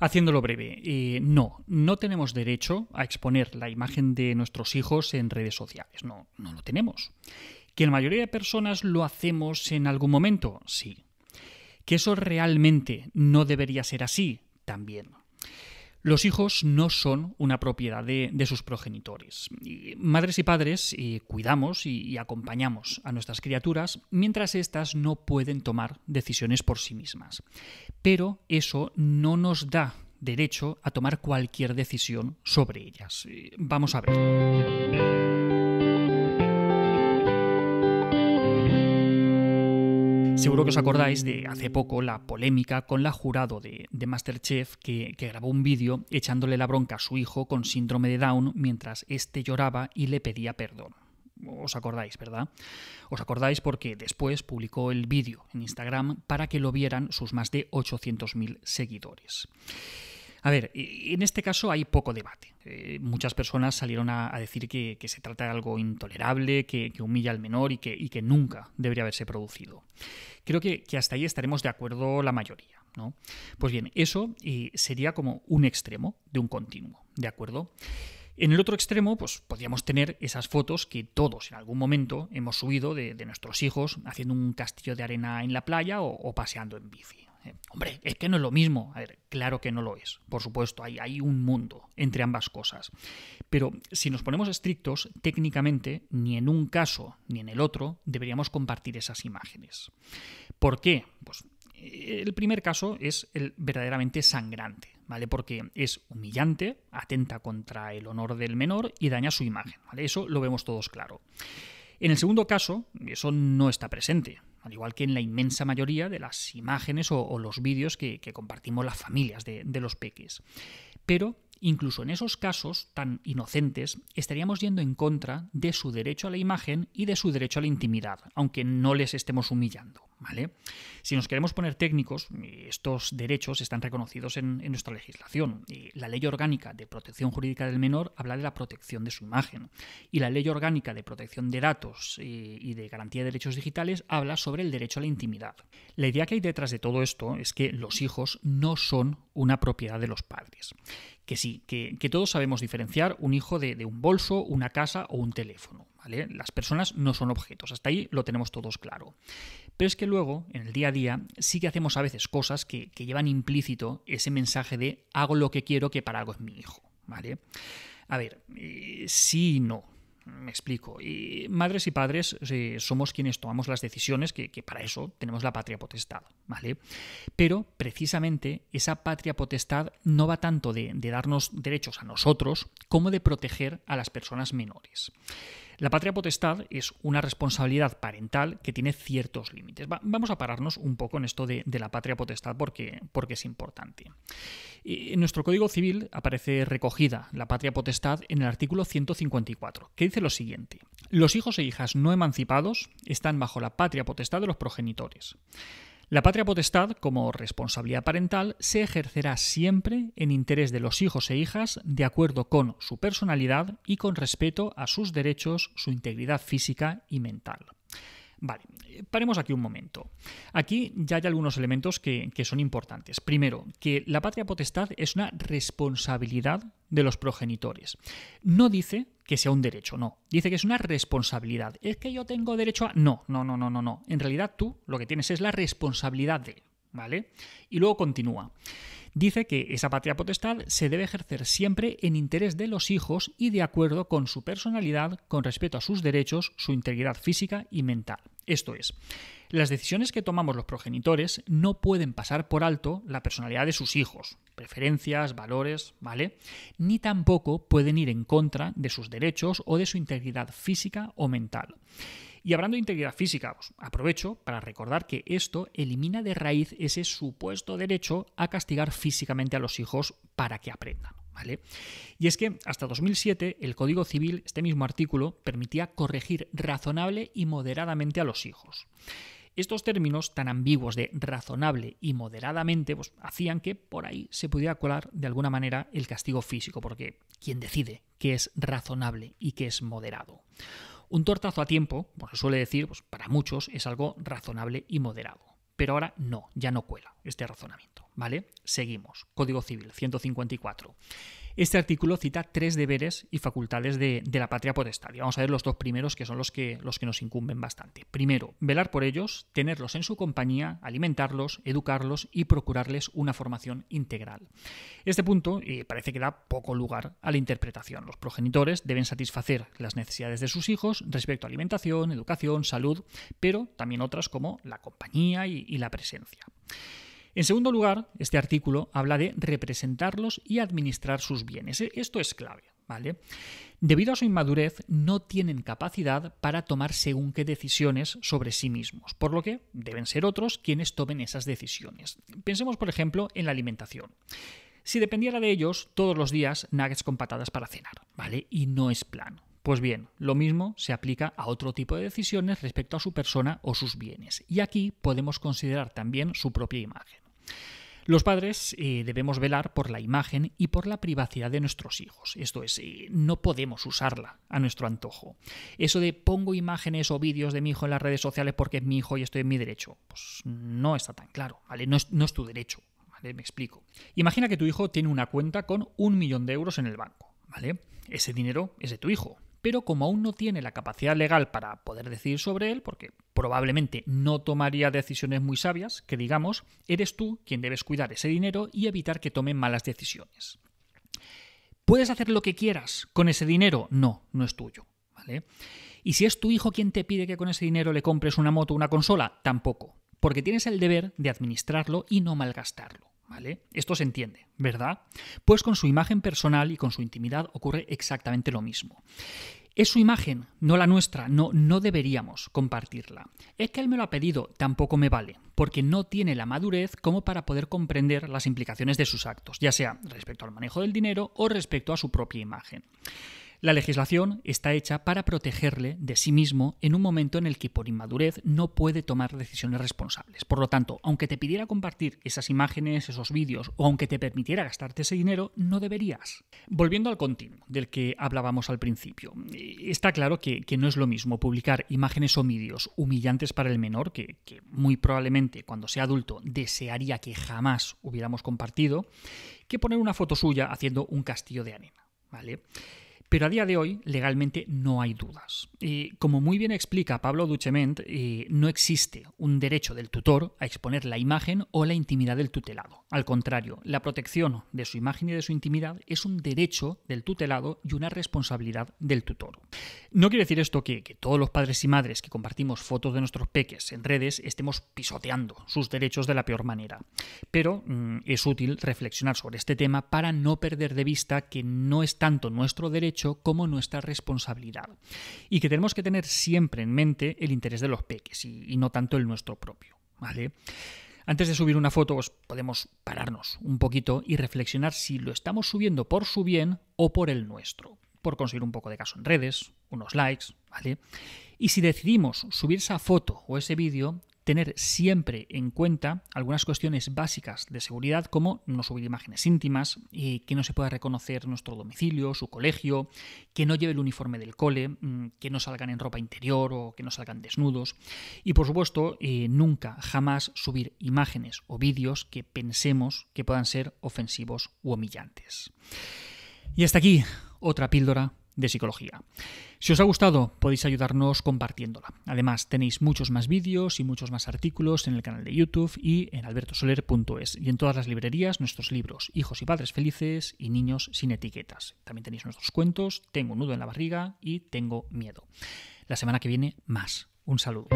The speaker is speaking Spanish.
Haciéndolo breve, eh, no, no tenemos derecho a exponer la imagen de nuestros hijos en redes sociales, no, no lo tenemos. ¿Que la mayoría de personas lo hacemos en algún momento? Sí. ¿Que eso realmente no debería ser así? También. Los hijos no son una propiedad de, sus progenitores. madres y padres cuidamos y, acompañamos a nuestras criaturas mientras éstas no pueden tomar decisiones por sí mismas. Pero eso no nos da derecho a tomar cualquier decisión sobre ellas. Vamos a ver. Seguro que os acordáis de hace poco la polémica con la jurado de, Masterchef que, grabó un vídeo echándole la bronca a su hijo con síndrome de Down mientras éste lloraba y le pedía perdón. Os acordáis, ¿verdad? Os acordáis porque después publicó el vídeo en Instagram para que lo vieran sus más de 800.000 seguidores. A ver, en este caso hay poco debate. Eh, muchas personas salieron a, decir que, se trata de algo intolerable, que, humilla al menor y que, nunca debería haberse producido. Creo que, hasta ahí estaremos de acuerdo la mayoría. ¿no? Pues bien, eso eh, sería como un extremo de un continuo, ¿de acuerdo? En el otro extremo, pues podríamos tener esas fotos que todos en algún momento hemos subido de, nuestros hijos haciendo un castillo de arena en la playa o paseando en bici. Eh, hombre, es que no es lo mismo. A ver, claro que no lo es. Por supuesto, hay, un mundo entre ambas cosas. Pero si nos ponemos estrictos, técnicamente, ni en un caso ni en el otro deberíamos compartir esas imágenes. ¿Por qué? Pues eh, el primer caso es el verdaderamente sangrante, ¿vale? Porque es humillante, atenta contra el honor del menor y daña su imagen. Eso lo vemos todos claro. En el segundo caso, eso no está presente al igual que en la inmensa mayoría de las imágenes o, los vídeos que, compartimos las familias de, de los peques. Pero incluso en esos casos tan inocentes, estaríamos yendo en contra de su derecho a la imagen y de su derecho a la intimidad, aunque no les estemos humillando. ¿Vale? Si nos queremos poner técnicos, estos derechos están reconocidos en, nuestra legislación. La Ley Orgánica de Protección Jurídica del Menor habla de la protección de su imagen y la Ley Orgánica de Protección de Datos y de Garantía de Derechos Digitales habla sobre el derecho a la intimidad. La idea que hay detrás de todo esto es que los hijos no son una propiedad de los padres. Que sí, que, todos sabemos diferenciar un hijo de, un bolso, una casa o un teléfono. ¿Vale? Las personas no son objetos, hasta ahí lo tenemos todos claro. Pero es que luego, en el día a día, sí que hacemos a veces cosas que, llevan implícito ese mensaje de hago lo que quiero que para algo es mi hijo. ¿Vale? A ver, eh, sí y no. Me explico. Y madres y padres eh, somos quienes tomamos las decisiones, que, para eso tenemos la patria potestad, ¿vale? Pero precisamente esa patria potestad no va tanto de darnos derechos a nosotros como de proteger a las personas menores. La patria potestad es una responsabilidad parental que tiene ciertos límites. vamos a pararnos un poco en esto de, la patria potestad porque, porque es importante. En nuestro Código Civil aparece recogida la patria potestad en el artículo 154, que dice lo siguiente. Los hijos e hijas no emancipados están bajo la patria potestad de los progenitores. La patria potestad, como responsabilidad parental, se ejercerá siempre en interés de los hijos e hijas de acuerdo con su personalidad y con respeto a sus derechos, su integridad física y mental. Vale, paremos aquí un momento. Aquí ya hay algunos elementos que, son importantes. Primero, que la patria potestad es una responsabilidad de los progenitores. No dice que sea un derecho, no. Dice que es una responsabilidad. Es que yo tengo derecho a... No, no, no, no, no, no. En realidad tú lo que tienes es la responsabilidad de... ¿Vale? Y luego continúa dice que esa patria potestad se debe ejercer siempre en interés de los hijos y de acuerdo con su personalidad, con respeto a sus derechos, su integridad física y mental. Esto es, las decisiones que tomamos los progenitores no pueden pasar por alto la personalidad de sus hijos, preferencias, valores, ¿vale? Ni tampoco pueden ir en contra de sus derechos o de su integridad física o mental. Y hablando de integridad física, pues, aprovecho para recordar que esto elimina de raíz ese supuesto derecho a castigar físicamente a los hijos para que aprendan. Y es que hasta 2007 el Código Civil, este mismo artículo, permitía corregir razonable y moderadamente a los hijos. Estos términos tan ambiguos de razonable y moderadamente pues, hacían que por ahí se pudiera colar de alguna manera el castigo físico, porque ¿quién decide qué es razonable y qué es moderado? Un tortazo a tiempo, como se suele decir, pues para muchos es algo razonable y moderado. Pero ahora no, ya no cuela. Este razonamiento, ¿vale? Seguimos. Código Civil 154. Este artículo cita tres deberes y facultades de, la patria potestad. vamos a ver los dos primeros, que son los que, los que nos incumben bastante. Primero, velar por ellos, tenerlos en su compañía, alimentarlos, educarlos y procurarles una formación integral. Este punto eh, parece que da poco lugar a la interpretación. Los progenitores deben satisfacer las necesidades de sus hijos respecto a alimentación, educación, salud, pero también otras como la compañía y la presencia. En segundo lugar, este artículo habla de representarlos y administrar sus bienes. E, esto es clave, ¿vale? Debido a su inmadurez, no tienen capacidad para tomar según qué decisiones sobre sí mismos, por lo que deben ser otros quienes tomen esas decisiones. Pensemos, por ejemplo, en la alimentación. Si dependiera de ellos, todos los días nuggets con patadas para cenar, ¿vale? Y no es plano. Pues bien, lo mismo se aplica a otro tipo de decisiones respecto a su persona o sus bienes, y aquí podemos considerar también su propia imagen. Los padres eh, debemos velar por la imagen y por la privacidad de nuestros hijos. Esto es, eh, no podemos usarla a nuestro antojo. Eso de pongo imágenes o vídeos de mi hijo en las redes sociales porque es mi hijo y estoy en mi derecho, pues no está tan claro, ¿vale? No es, no es tu derecho, ¿vale? Me explico. Imagina que tu hijo tiene una cuenta con un millón de euros en el banco, ¿vale? Ese dinero es de tu hijo, pero como aún no tiene la capacidad legal para poder decidir sobre él, porque probablemente no tomaría decisiones muy sabias, que digamos, eres tú quien debes cuidar ese dinero y evitar que tome malas decisiones. ¿Puedes hacer lo que quieras con ese dinero? No, no es tuyo. ¿vale? Y si es tu hijo quien te pide que con ese dinero le compres una moto o una consola, tampoco, porque tienes el deber de administrarlo y no malgastarlo. ¿Vale? Esto se entiende, ¿verdad? Pues con su imagen personal y con su intimidad ocurre exactamente lo mismo. Es su imagen, no la nuestra, no, no deberíamos compartirla. Es que él me lo ha pedido, tampoco me vale, porque no tiene la madurez como para poder comprender las implicaciones de sus actos, ya sea respecto al manejo del dinero o respecto a su propia imagen. La legislación está hecha para protegerle de sí mismo en un momento en el que por inmadurez no puede tomar decisiones responsables. Por lo tanto, aunque te pidiera compartir esas imágenes, esos vídeos, o aunque te permitiera gastarte ese dinero, no deberías. Volviendo al continuo del que hablábamos al principio, está claro que, no es lo mismo publicar imágenes o vídeos humillantes para el menor, que, que muy probablemente cuando sea adulto desearía que jamás hubiéramos compartido, que poner una foto suya haciendo un castillo de arena. ¿Vale? Pero a día de hoy, legalmente no hay dudas. Y como muy bien explica Pablo Duchement, eh, no existe un derecho del tutor a exponer la imagen o la intimidad del tutelado. Al contrario, la protección de su imagen y de su intimidad es un derecho del tutelado y una responsabilidad del tutor. No quiere decir esto que, todos los padres y madres que compartimos fotos de nuestros peques en redes estemos pisoteando sus derechos de la peor manera. Pero mm, es útil reflexionar sobre este tema para no perder de vista que no es tanto nuestro derecho como nuestra responsabilidad. Y que tenemos que tener siempre en mente el interés de los peques y, no tanto el nuestro propio. ¿Vale? Antes de subir una foto, pues, podemos pararnos un poquito y reflexionar si lo estamos subiendo por su bien o por el nuestro, por conseguir un poco de caso en redes, unos likes, ¿vale? Y si decidimos subir esa foto o ese vídeo, tener siempre en cuenta algunas cuestiones básicas de seguridad como no subir imágenes íntimas, y que no se pueda reconocer nuestro domicilio, su colegio, que no lleve el uniforme del cole, mm, que no salgan en ropa interior o que no salgan desnudos y por supuesto eh, nunca jamás subir imágenes o vídeos que pensemos que puedan ser ofensivos u humillantes. Y hasta aquí otra píldora de psicología. Si os ha gustado, podéis ayudarnos compartiéndola. Además, tenéis muchos más vídeos y muchos más artículos en el canal de YouTube y en albertosoler.es y en todas las librerías nuestros libros Hijos y Padres Felices y Niños sin etiquetas. También tenéis nuestros cuentos Tengo nudo en la barriga y Tengo miedo. La semana que viene, más. Un saludo.